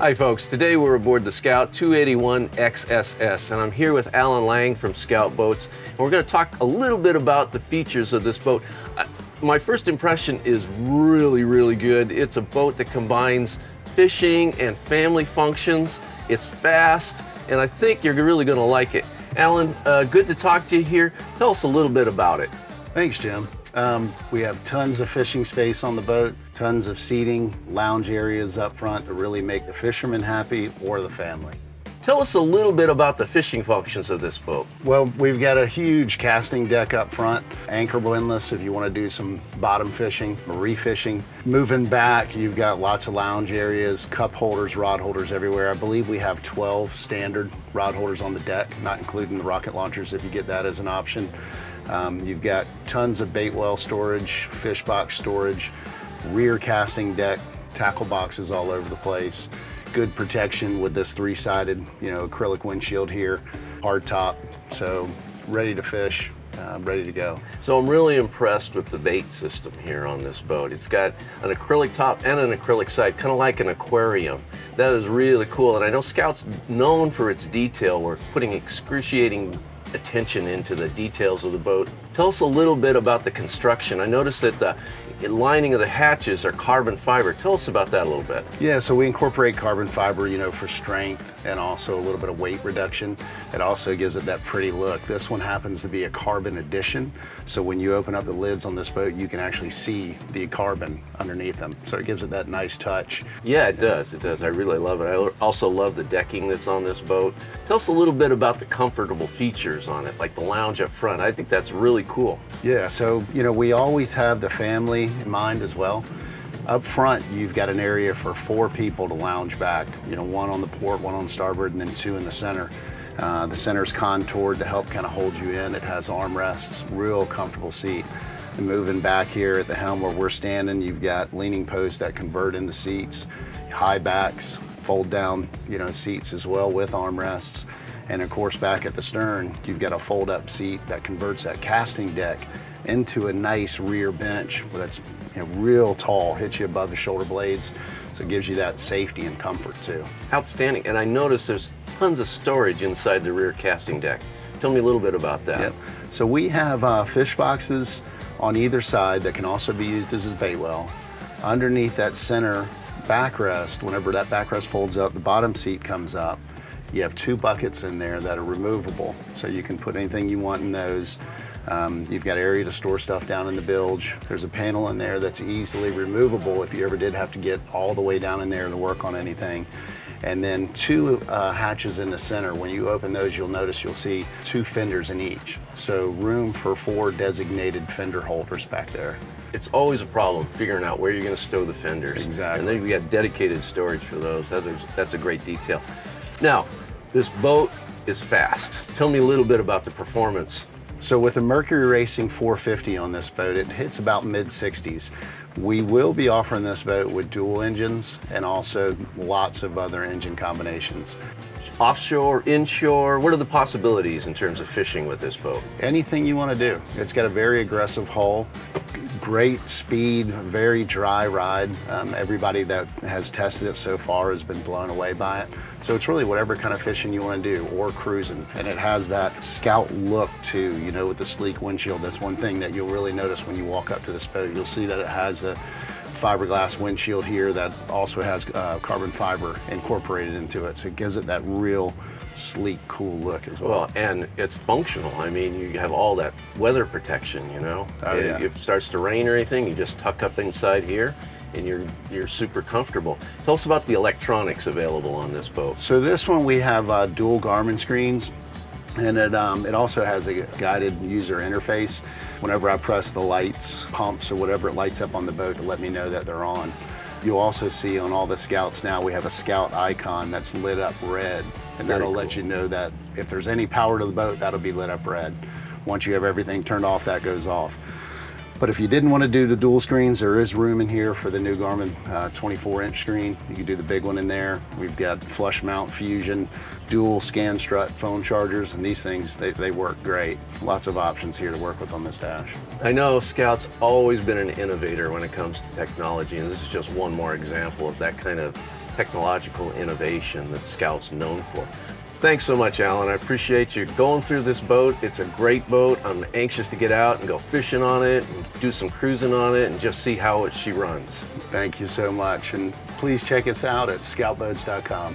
Hi folks, today we're aboard the Scout 281 XSS and I'm here with Alan Lang from Scout Boats and we're going to talk a little bit about the features of this boat. Uh, my first impression is really, really good. It's a boat that combines fishing and family functions. It's fast and I think you're really going to like it. Alan, uh, good to talk to you here. Tell us a little bit about it. Thanks, Jim. Um, we have tons of fishing space on the boat, tons of seating, lounge areas up front to really make the fishermen happy or the family. Tell us a little bit about the fishing functions of this boat. Well, we've got a huge casting deck up front, anchor windlass if you want to do some bottom fishing, reef fishing. Moving back, you've got lots of lounge areas, cup holders, rod holders everywhere. I believe we have 12 standard rod holders on the deck, not including the rocket launchers if you get that as an option. Um, you've got tons of bait well storage, fish box storage, rear casting deck, tackle boxes all over the place. Good protection with this three-sided, you know, acrylic windshield here, hard top, so ready to fish, uh, ready to go. So I'm really impressed with the bait system here on this boat. It's got an acrylic top and an acrylic side, kind of like an aquarium. That is really cool, and I know Scout's known for its detail work, putting excruciating attention into the details of the boat. Tell us a little bit about the construction. I noticed that the lining of the hatches are carbon fiber. Tell us about that a little bit. Yeah, so we incorporate carbon fiber, you know, for strength and also a little bit of weight reduction. It also gives it that pretty look. This one happens to be a carbon edition. So when you open up the lids on this boat, you can actually see the carbon underneath them. So it gives it that nice touch. Yeah, it does. It does. I really love it. I also love the decking that's on this boat. Tell us a little bit about the comfortable features on it, like the lounge up front. I think that's really cool. Yeah, so, you know, we always have the family in mind as well. Up front, you've got an area for four people to lounge back. You know, one on the port, one on starboard, and then two in the center. Uh, the center's contoured to help kind of hold you in. It has armrests, real comfortable seat. And moving back here at the helm where we're standing, you've got leaning posts that convert into seats, high backs, fold down, you know, seats as well with armrests. And of course, back at the stern, you've got a fold up seat that converts that casting deck into a nice rear bench that's you know, real tall, hits you above the shoulder blades. So it gives you that safety and comfort too. Outstanding. And I noticed there's tons of storage inside the rear casting deck. Tell me a little bit about that. Yep. So we have uh, fish boxes on either side that can also be used as a bait well. Underneath that center backrest, whenever that backrest folds up, the bottom seat comes up. You have two buckets in there that are removable, so you can put anything you want in those. Um, you've got area to store stuff down in the bilge. There's a panel in there that's easily removable if you ever did have to get all the way down in there to work on anything. And then two uh, hatches in the center. When you open those, you'll notice you'll see two fenders in each. So room for four designated fender holders back there. It's always a problem figuring out where you're going to stow the fenders. Exactly. And then we got dedicated storage for those. That is, that's a great detail. Now, this boat is fast. Tell me a little bit about the performance. So with the Mercury Racing 450 on this boat, it hits about mid 60s. We will be offering this boat with dual engines and also lots of other engine combinations. Offshore, inshore, what are the possibilities in terms of fishing with this boat? Anything you want to do. It's got a very aggressive hull, great speed, very dry ride. Um, everybody that has tested it so far has been blown away by it. So it's really whatever kind of fishing you want to do or cruising. And it has that scout look too, you know, with the sleek windshield. That's one thing that you'll really notice when you walk up to this boat. You'll see that it has a fiberglass windshield here that also has uh, carbon fiber incorporated into it. So it gives it that real sleek, cool look as well. Well, and it's functional. I mean, you have all that weather protection, you know? Oh, yeah. If it starts to rain or anything, you just tuck up inside here and you're you're super comfortable. Tell us about the electronics available on this boat. So this one we have uh, dual Garmin screens and it, um, it also has a guided user interface. Whenever I press the lights, pumps, or whatever, it lights up on the boat to let me know that they're on. You'll also see on all the Scouts now, we have a Scout icon that's lit up red. And that'll cool. let you know that if there's any power to the boat, that'll be lit up red. Once you have everything turned off, that goes off. But if you didn't want to do the dual screens, there is room in here for the new Garmin 24-inch uh, screen. You can do the big one in there. We've got flush mount fusion, dual Scanstrut phone chargers, and these things, they, they work great. Lots of options here to work with on this dash. I know Scout's always been an innovator when it comes to technology, and this is just one more example of that kind of technological innovation that Scout's known for. Thanks so much, Alan. I appreciate you going through this boat. It's a great boat. I'm anxious to get out and go fishing on it and do some cruising on it and just see how it, she runs. Thank you so much. And please check us out at scoutboats.com.